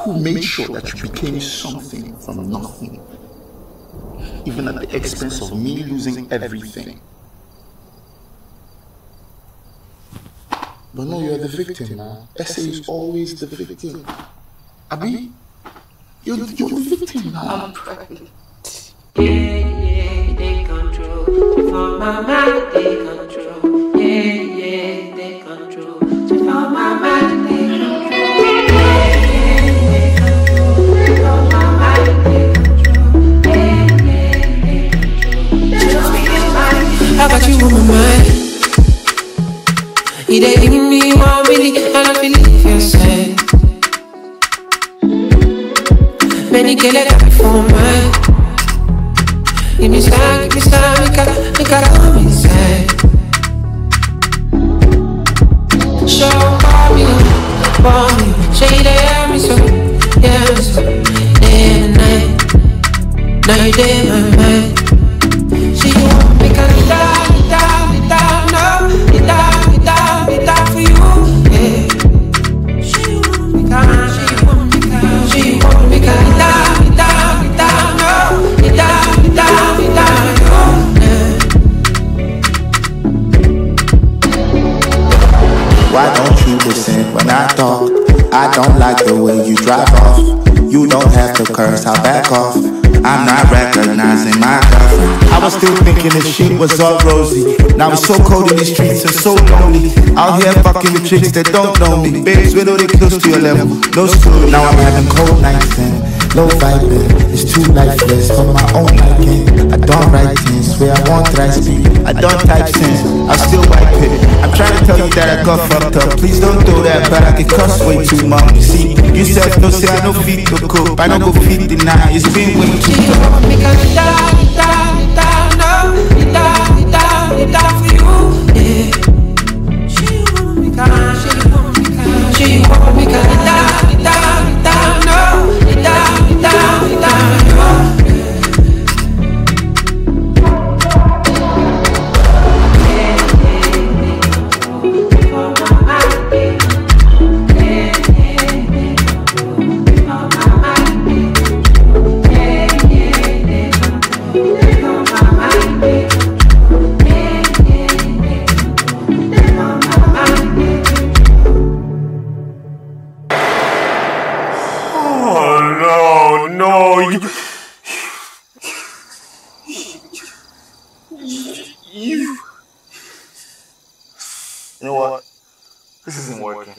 who made sure that you became something from nothing, even at the expense of me losing everything. But no, you're the victim now. SA is always the victim. Abi, you're, you're the victim now. I'm pregnant. Yeah, yeah, they control. For my mind, they control. You dey give me one million and I feel leave your side. Many it out for mine. Give me some, give me some, make I, make I come inside. So call me, call me, say you dey hear me so, hear me so, day and night, you dey in when I talk? I don't like the way you drive off. You don't have to curse, I'll back off. I'm not recognizing my girlfriend. I was still thinking this shit was all rosy. Now it's so cold in these streets and so lonely. Out here fucking with chicks that don't know me. Babes, where do they close to your level? No story. Now I'm having cold nights and low vibing. It's too lifeless for my own liking. I don't write things where I want try speak. I don't type sense, I still wipe it. I'm trying to tell you that I got fucked up. Please don't throw that, but I get cost way too much. See, you said no say I no feed to cope. I don't go feed deny. It's been way too She no, you. You. You know what? This isn't working.